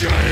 Change.